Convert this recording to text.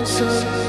answer.